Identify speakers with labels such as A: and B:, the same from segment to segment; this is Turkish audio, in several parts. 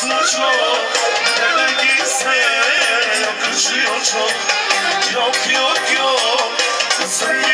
A: Saçma çok. Yok yok yok. Kızım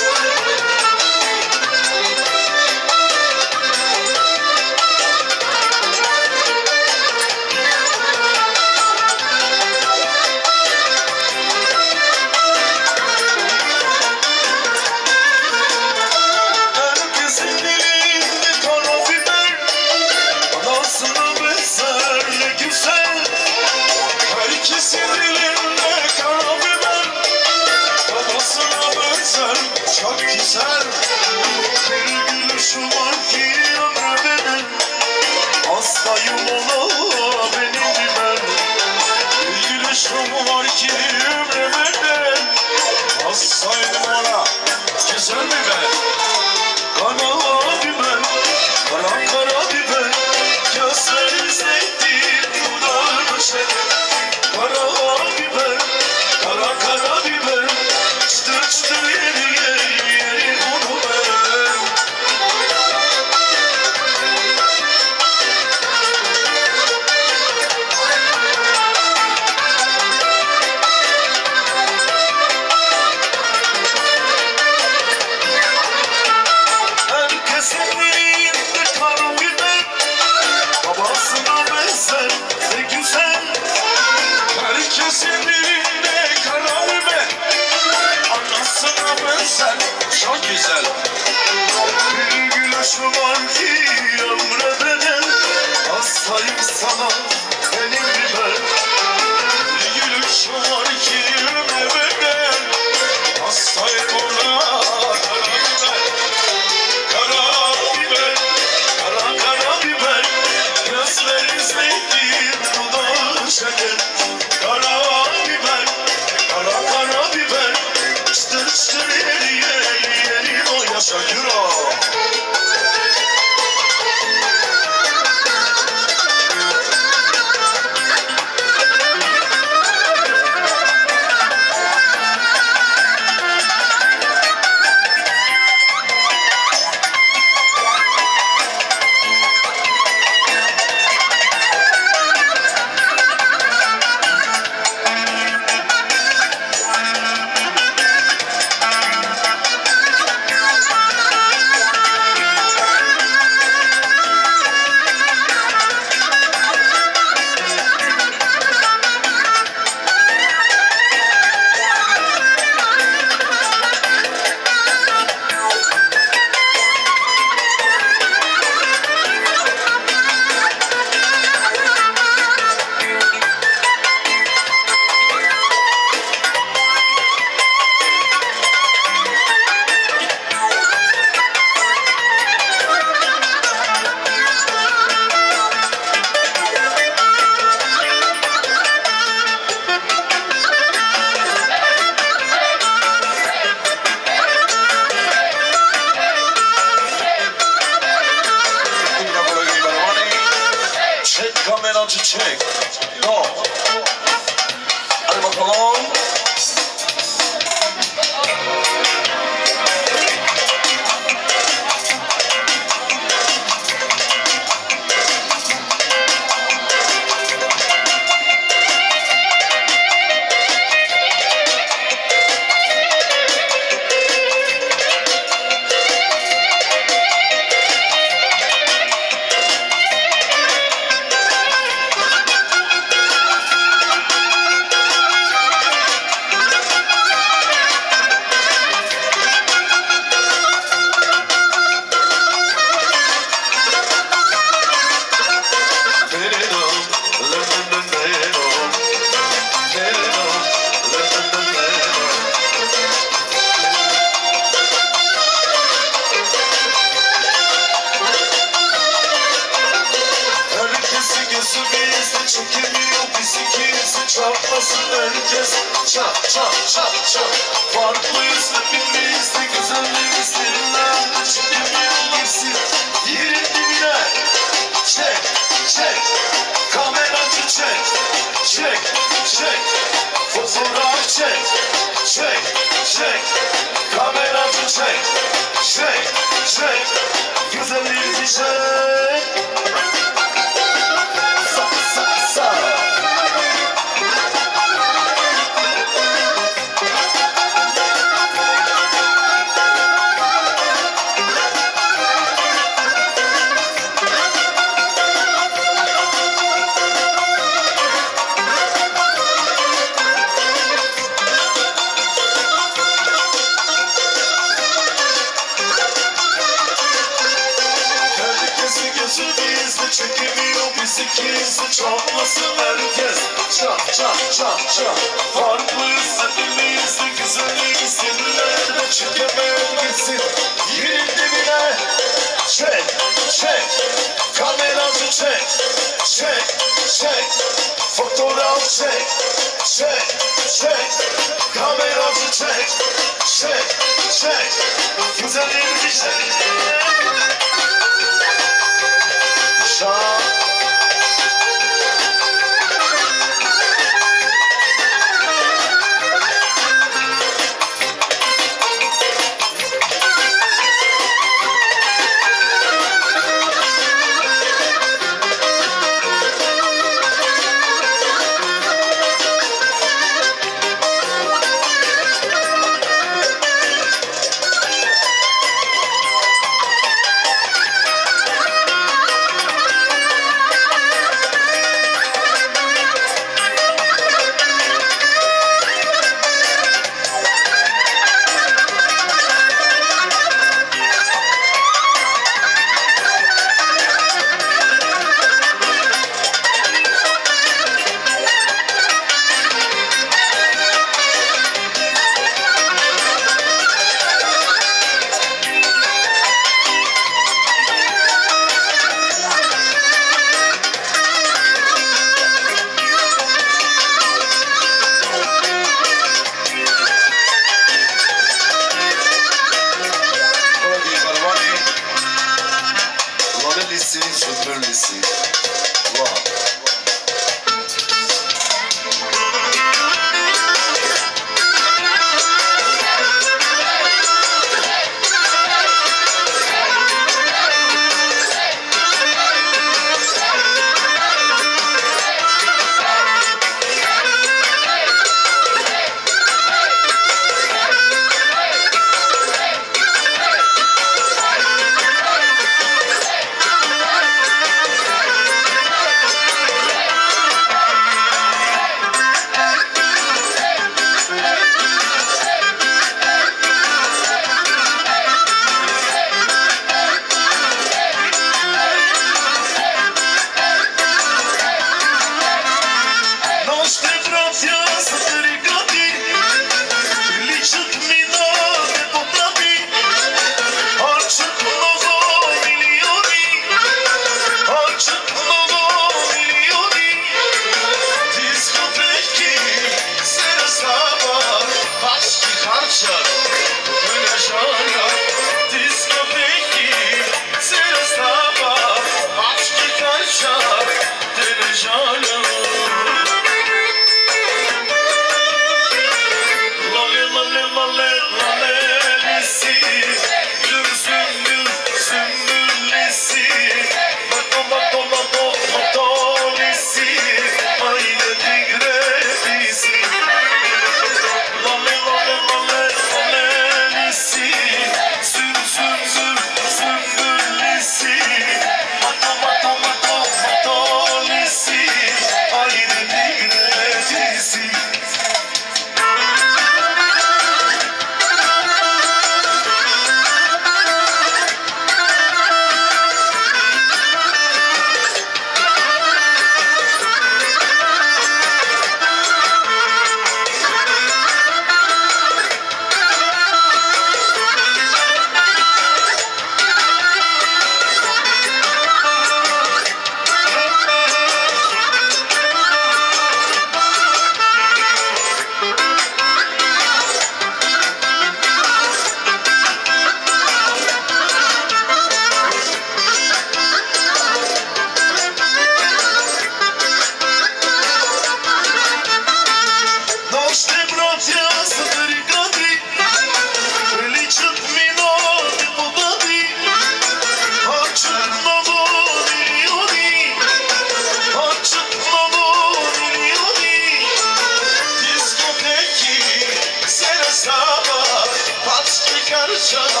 A: Shut up.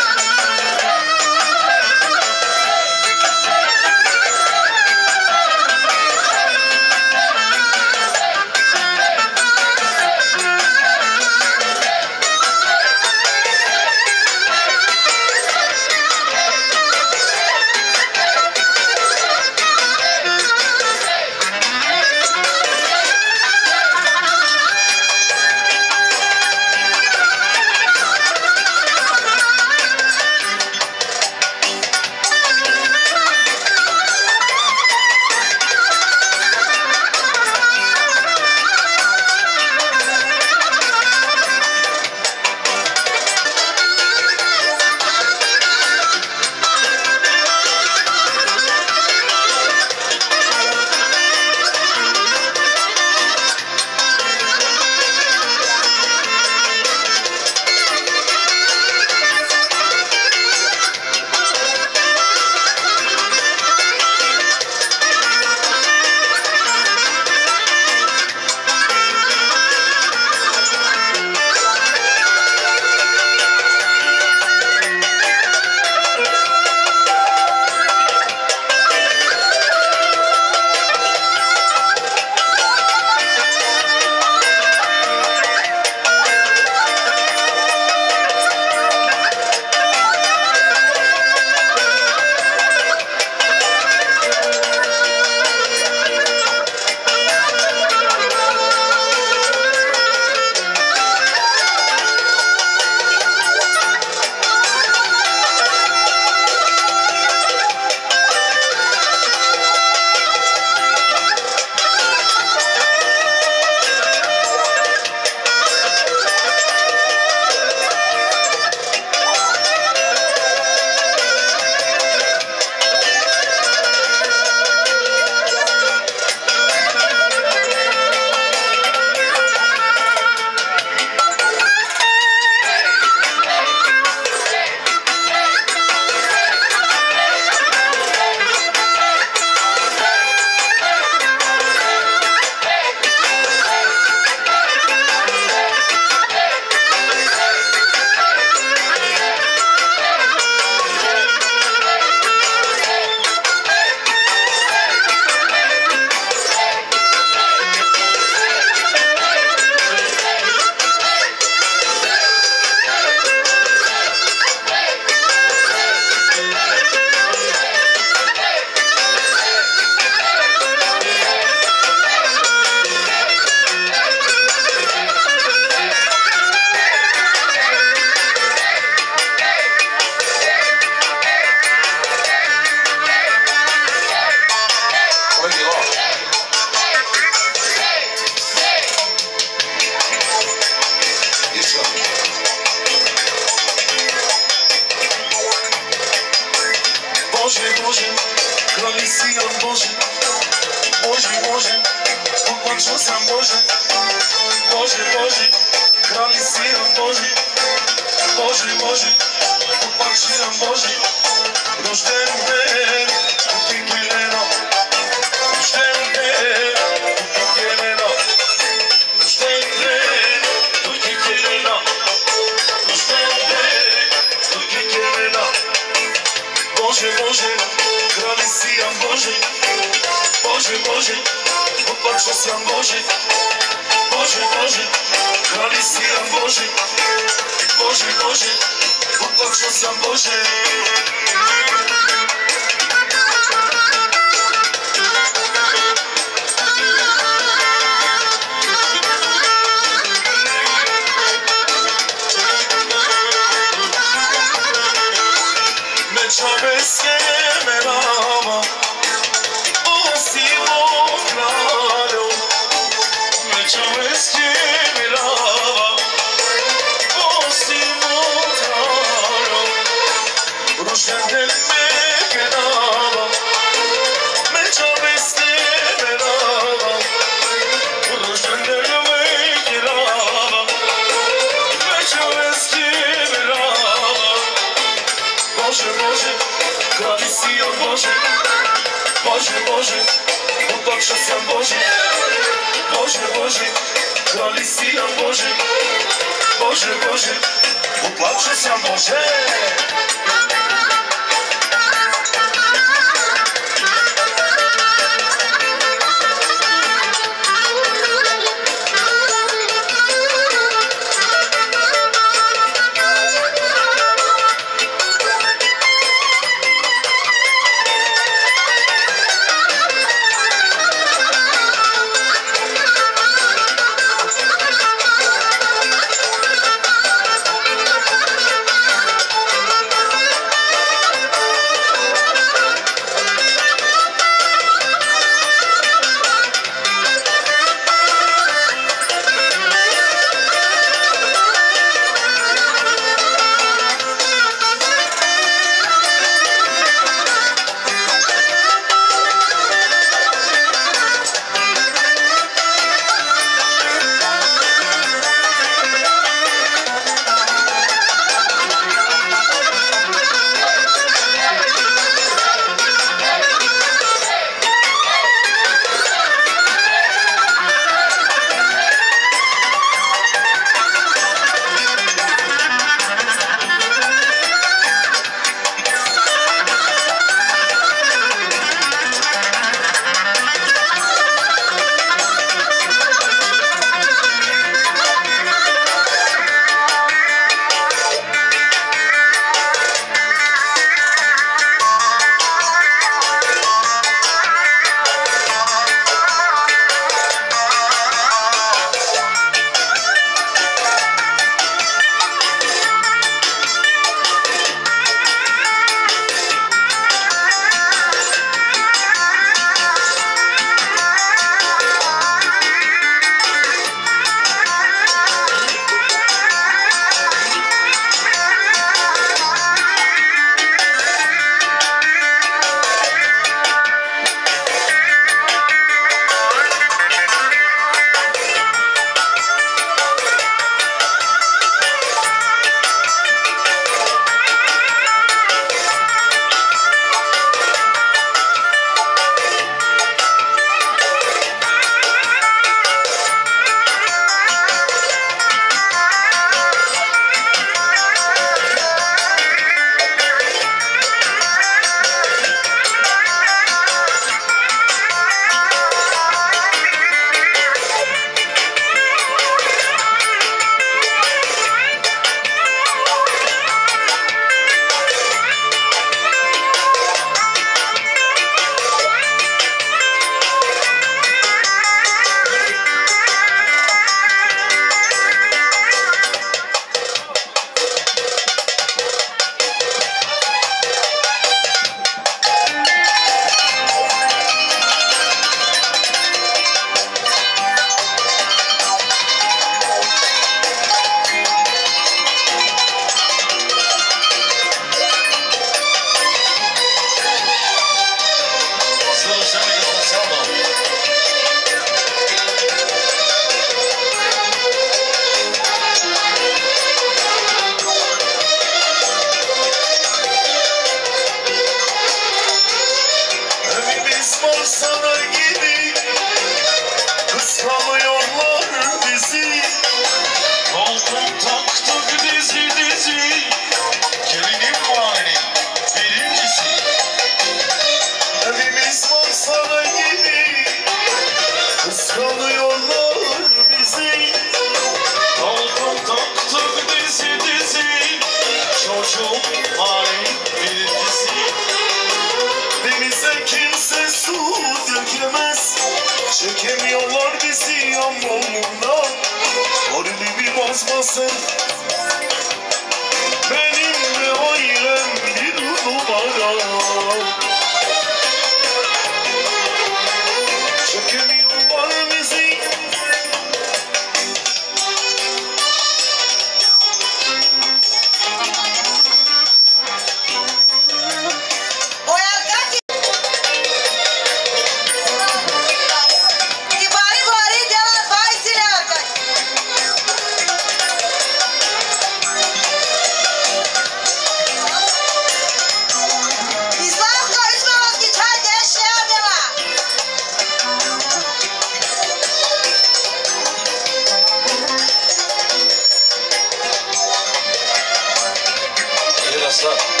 A: Up?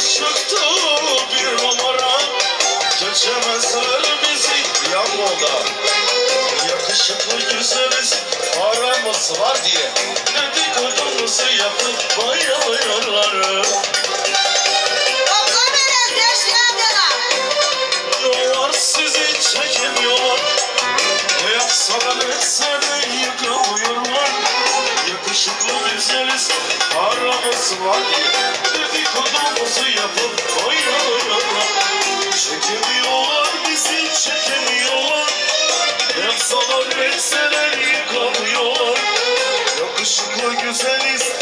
A: Çıktı bir numara. Geçemezler bizi. Yanmoda Yakışıklı güzeliz Paramız var diye. Dedikodumuzu yapıp bayılıyorlar. Yollar sizi çekemiyorlar. Ne yapsalar etsene yıkamıyorlar. Yakışıklı güzeliz Paramız var Dedikodumuzu yapıp bayılıyorlar Çekemiyorlar bizi çekemiyorlar. Yapsalar etseler yıkamıyorlar Yakışıklı güzeliz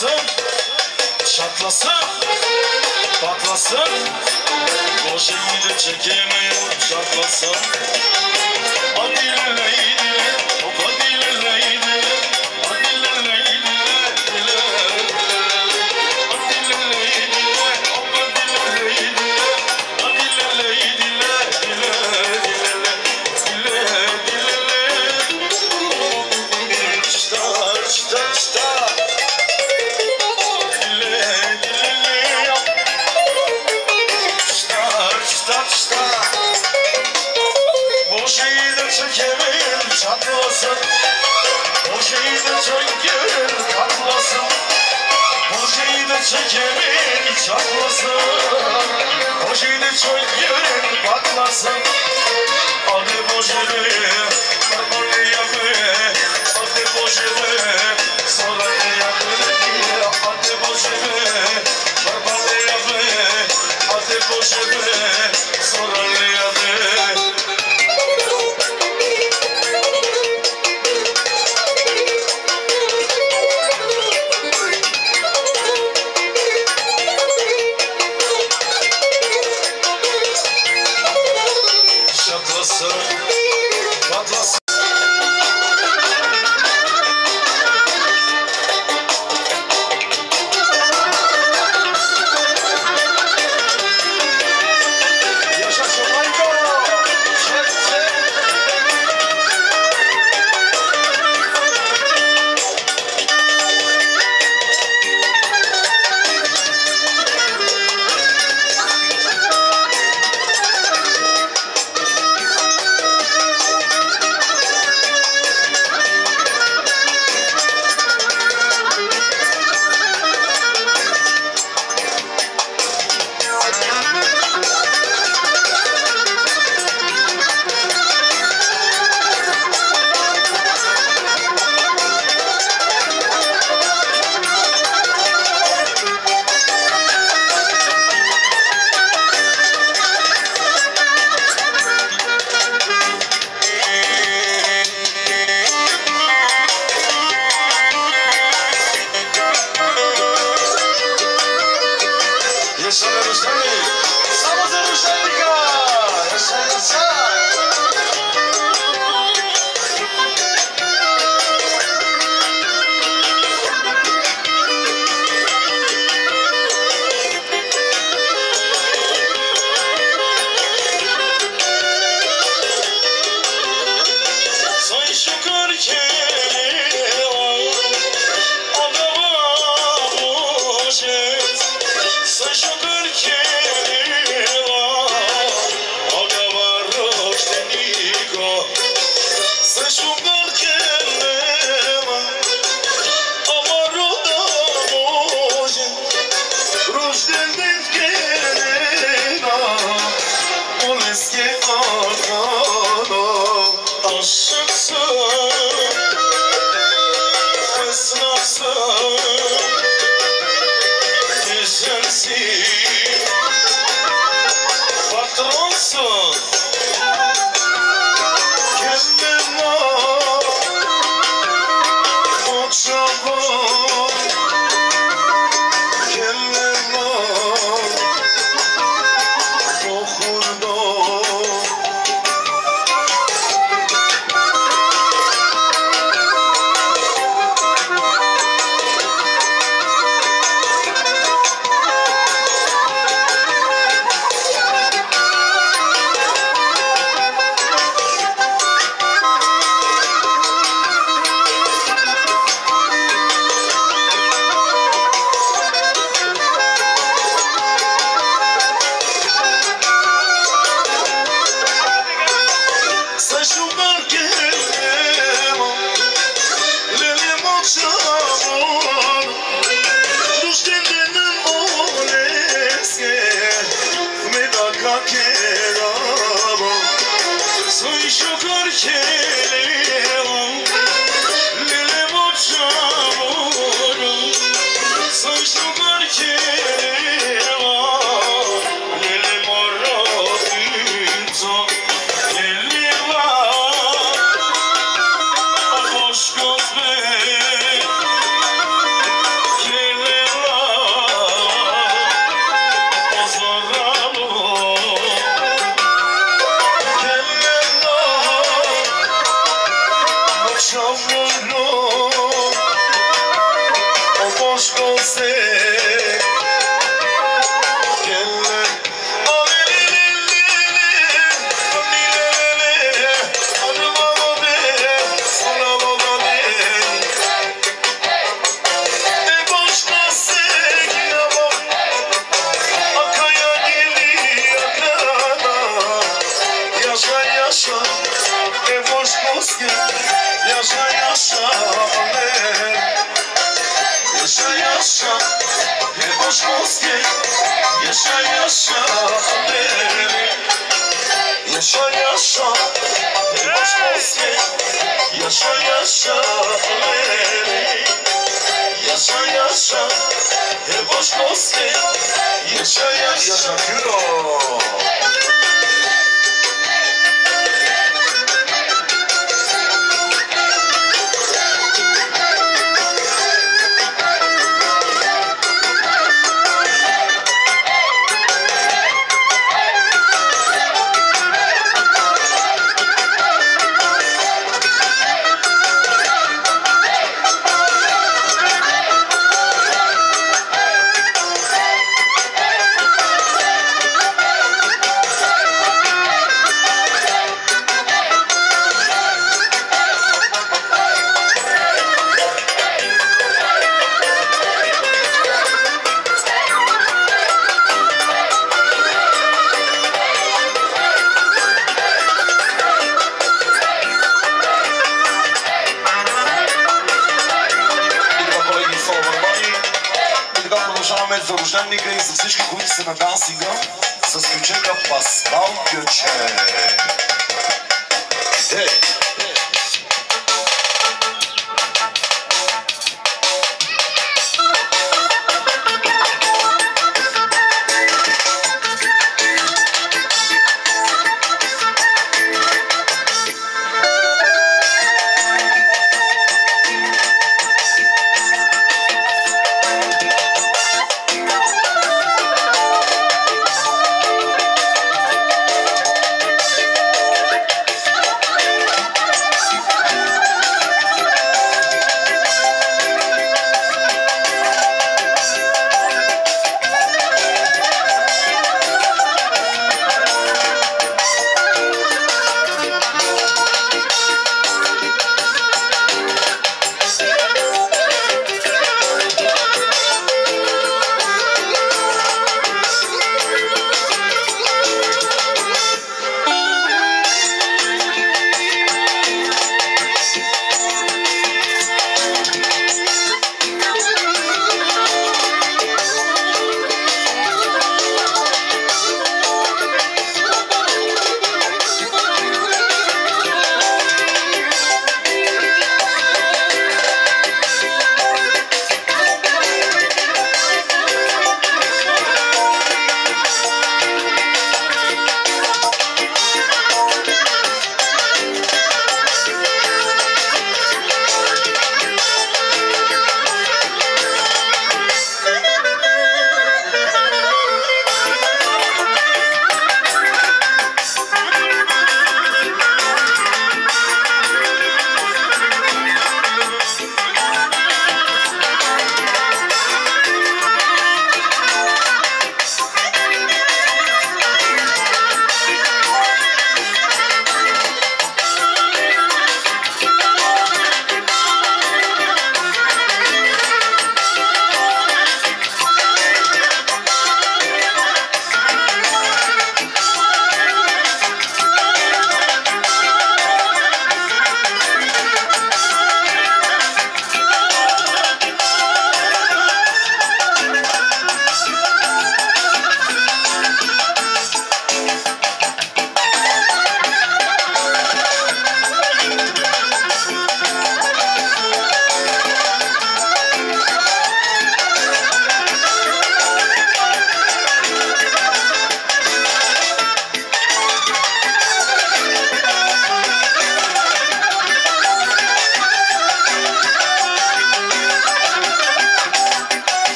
A: Çatlasın, çatlasın Patlasın. De çekeme Çatlasın. Hadi leydi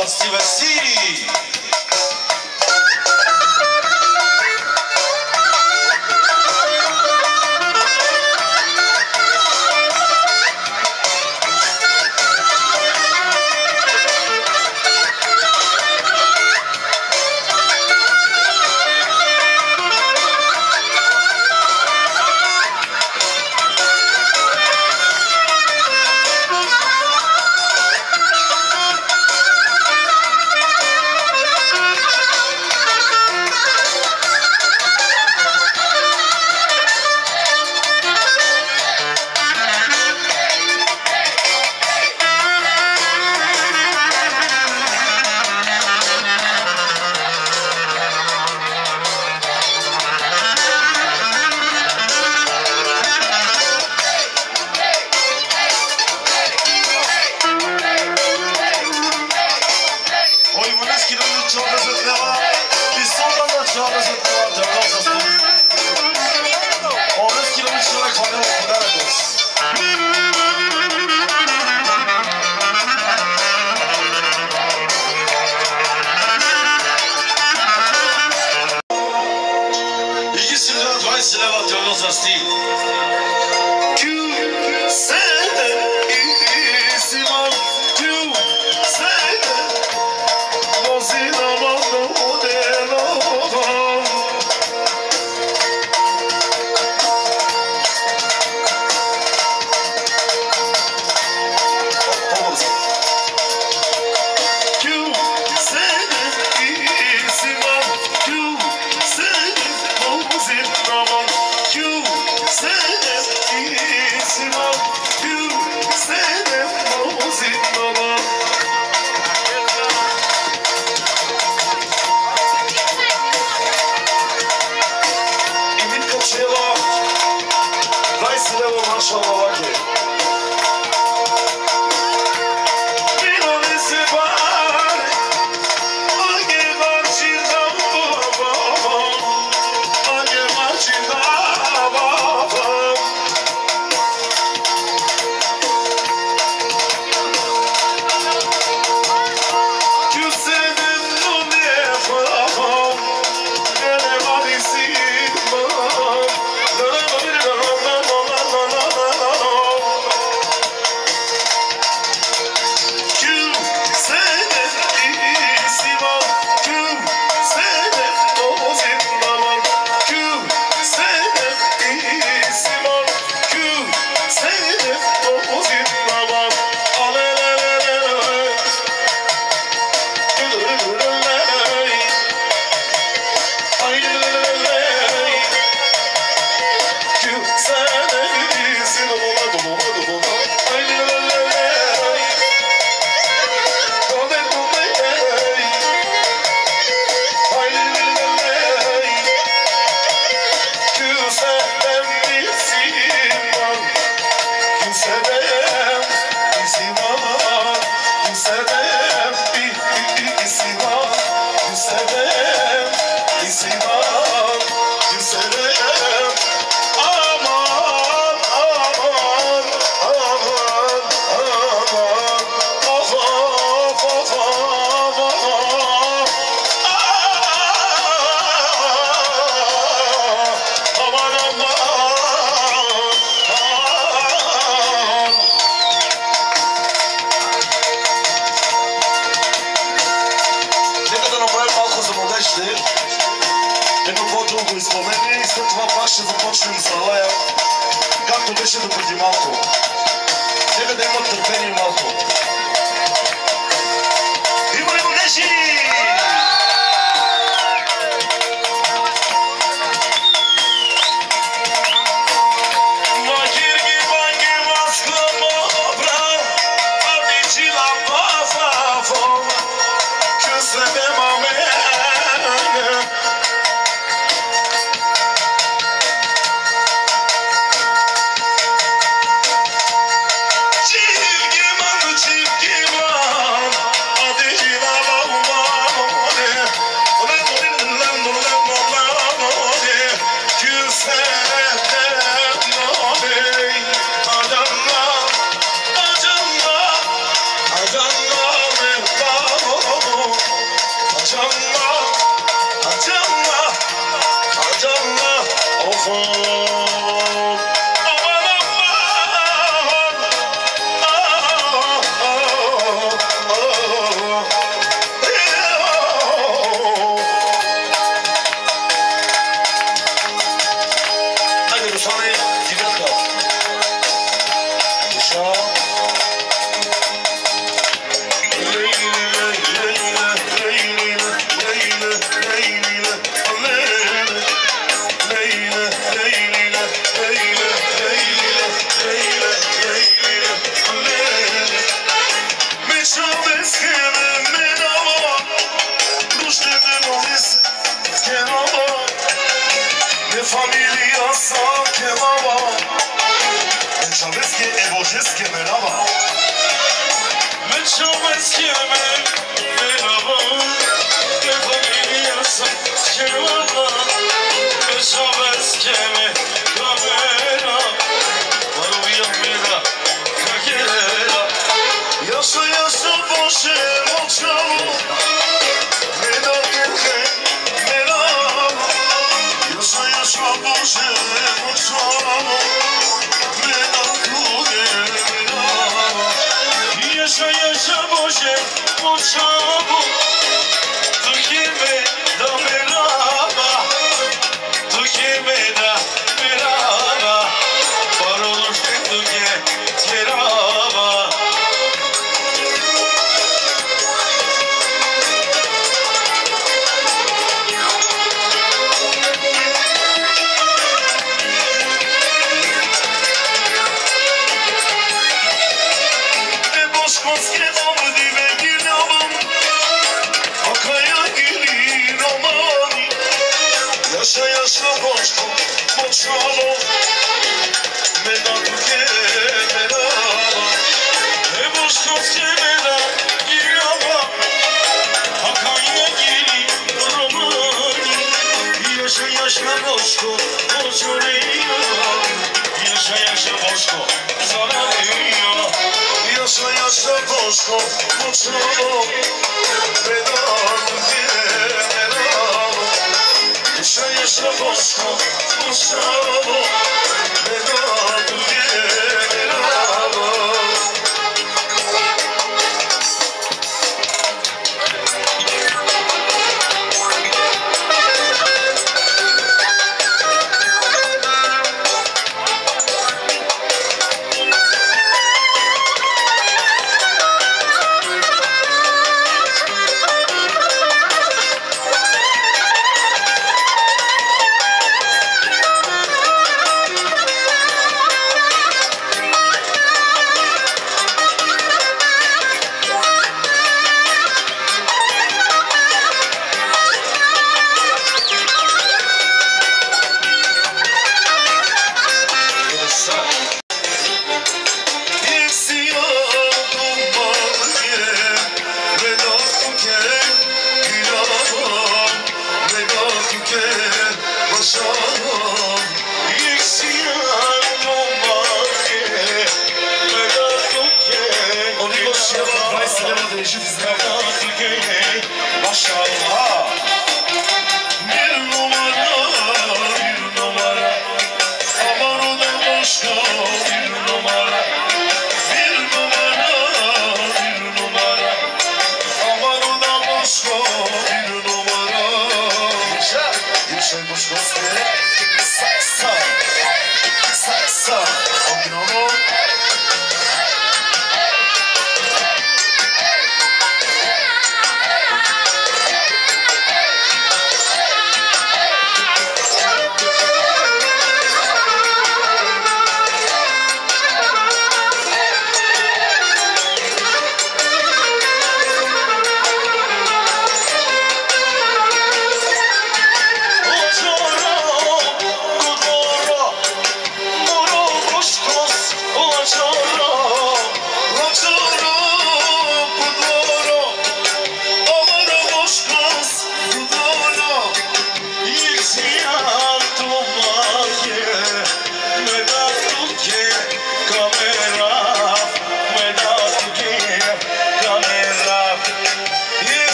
B: só se
A: tivesse show.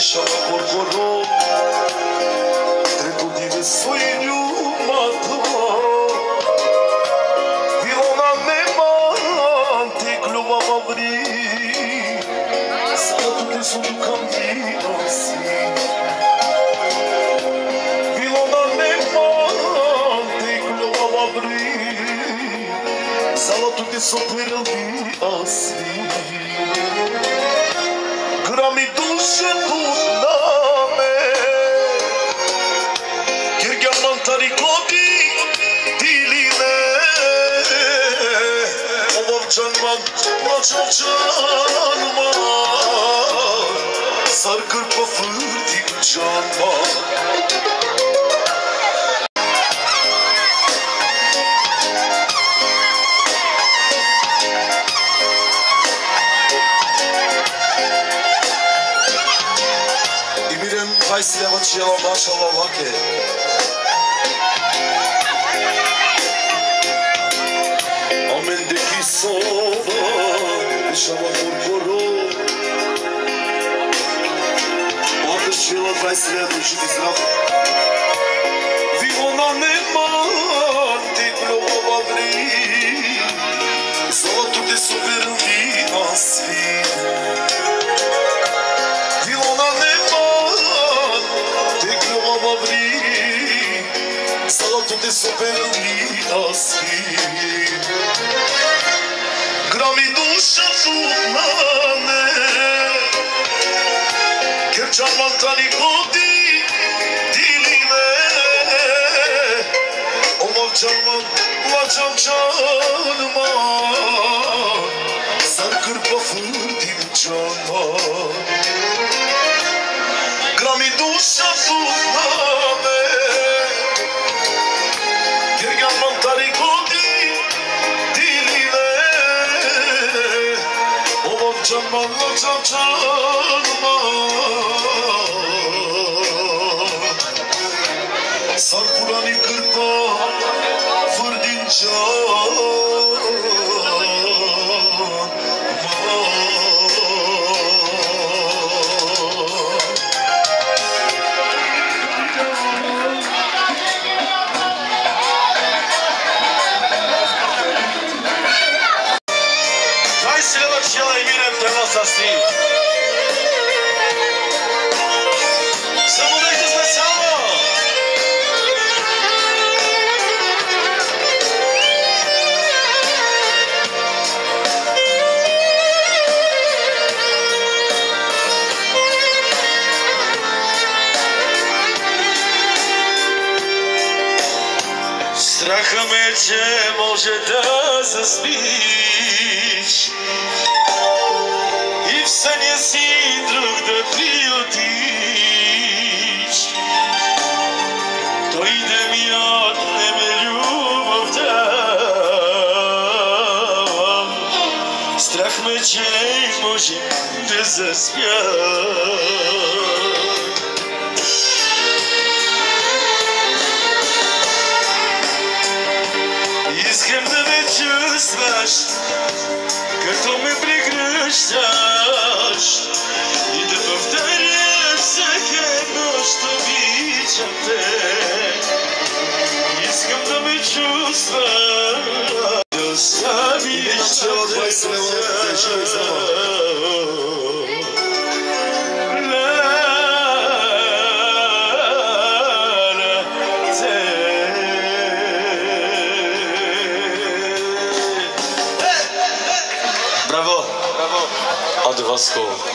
A: Вища на корпору, три будівлі синю матла, і вона нема, ти клюва маврі, Статути сумкам її носі. Вілона нема, ти клюва маврі, Золотути супирли асі. Грами душе пустые, çok canıma. Sar kırpa fırdik canma Emirem kaysile vatçıya maşallah vakit пригръщ, като ме прегръщаш и да повтаря всяка нощ, обичам те. Искам да ме чувстваш, да оставиш, да оставиш, да оставиш, school.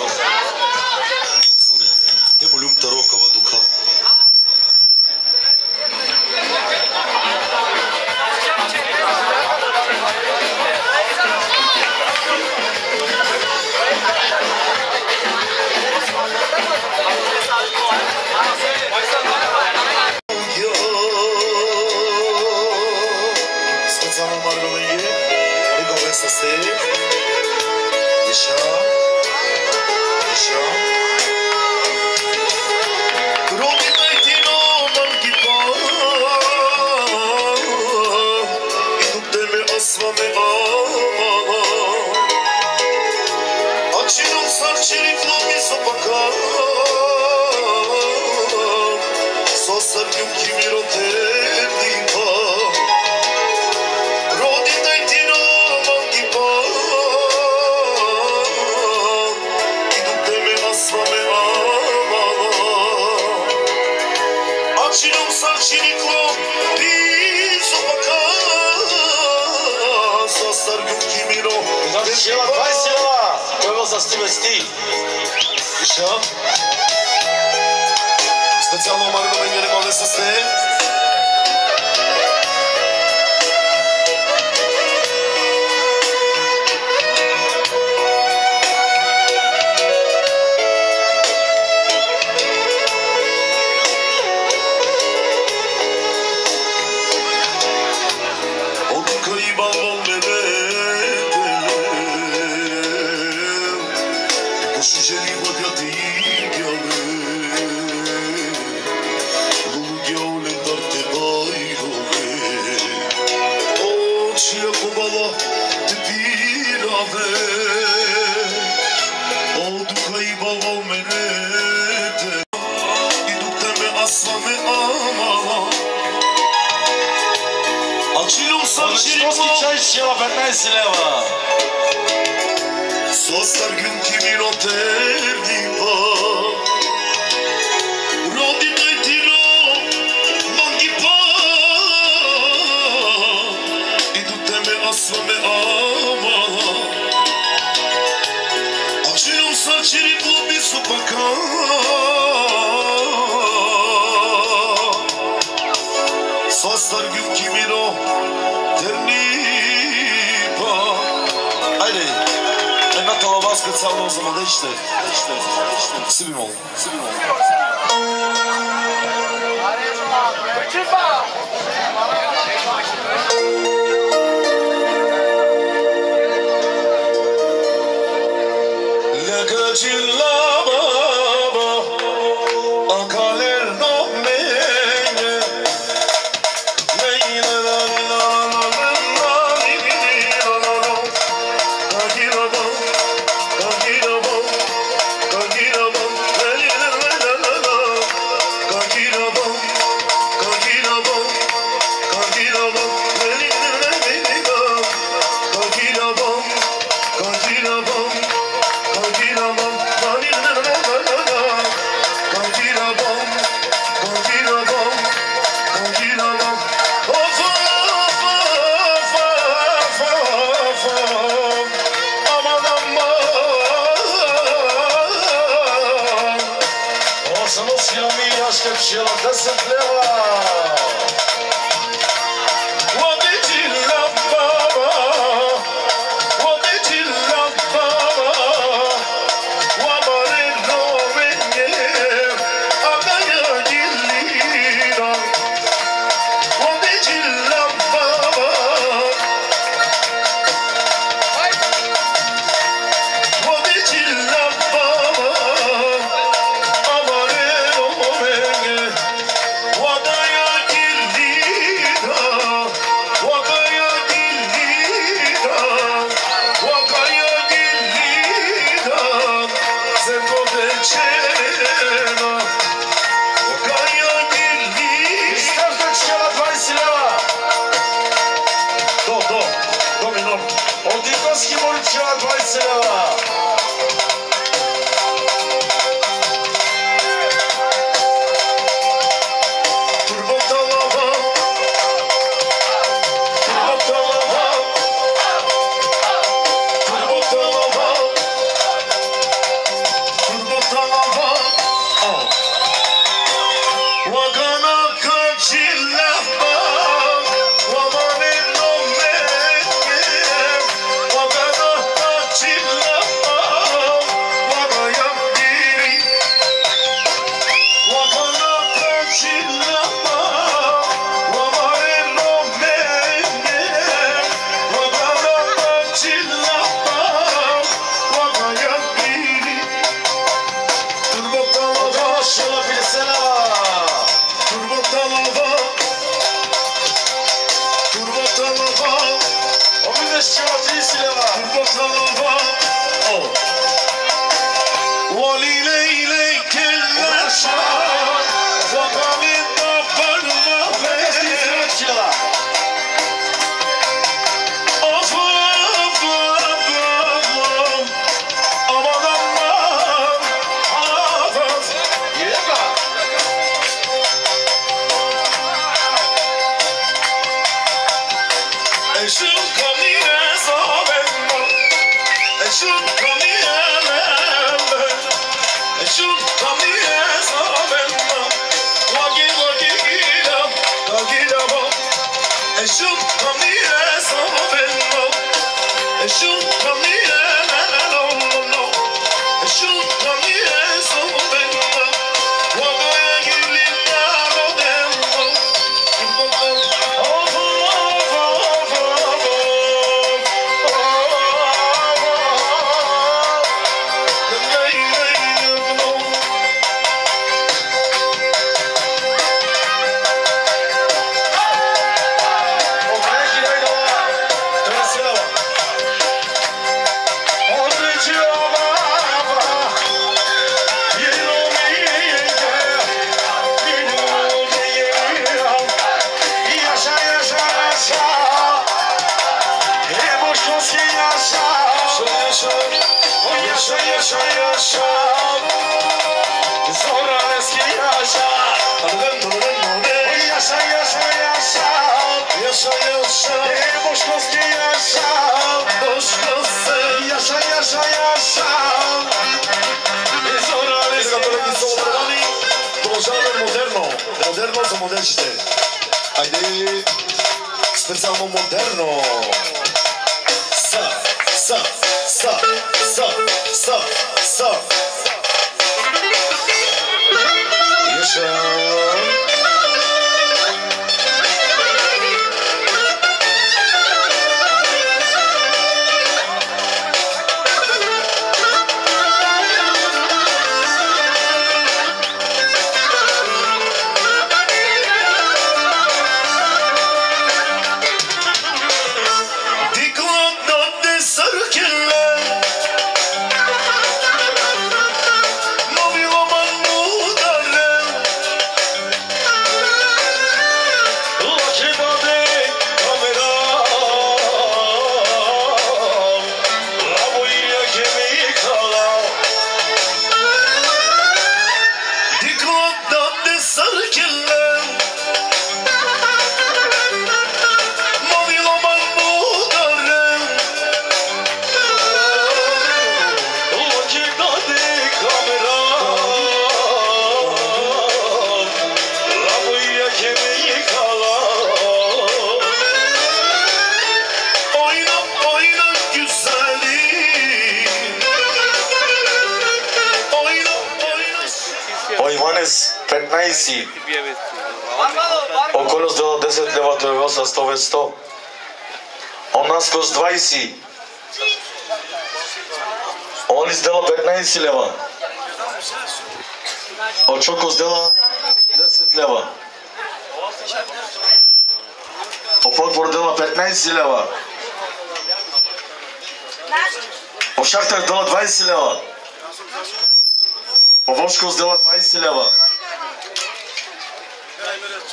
A: Овошко дела 20 лева.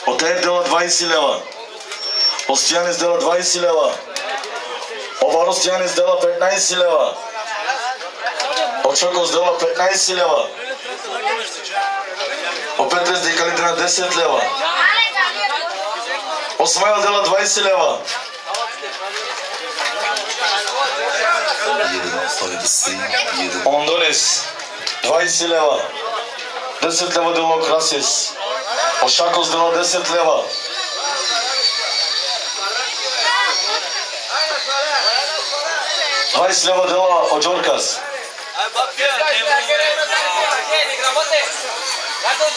A: Отеев дела 20 лева. Постоянец дела 20 лева. Оваростян издела 15 лева. Очако издела 15 лева. Опетрес Дикалитина 10 лева. Осмайл дела 20 лева. Ондонис 20 лева. 10 лева дело Красис. Ошакос дела 10 лева. 20 лева дела от Джоркас.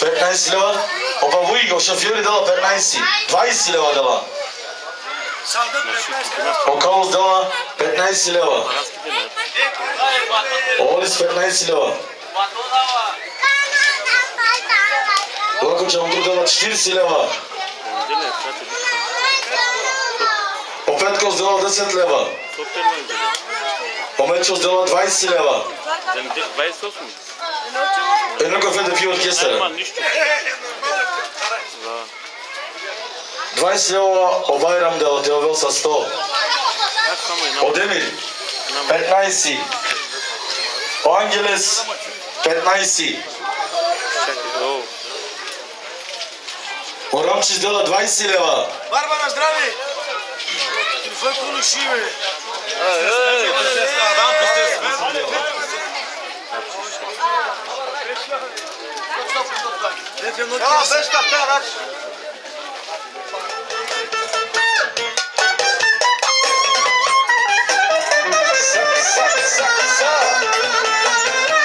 A: 15 лева. Опа Вуиго, шофьори дела 15. 20 лева дела. Околос дела 15 лева. Олис 15 лева. Пак учам друга на 40 лева. Опетка отдела 10 лева. Омече отдела 20 лева.
C: 28.
A: Едно кафе да пие
C: от кесара.
A: 20 лева обайрам да е отделвел са 100. Одемир 15. О Ангелес 15.
C: Орам
A: ще издела 20 лева.
D: Барба на здраве! Телефон полуши, бе.
A: Ela veste da terra. Sa, sa, sa, sa.